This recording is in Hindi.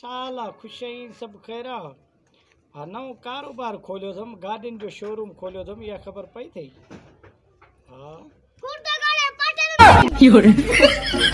साला ख़ुशि आहिनि सभु ख़ैरा। हा नओं कारोबार खोलियो अथमि गाॾियुनि जो शोरूम खोलियो अथमि इहा ख़बर पई अथई हा पुर्तगाल पाटे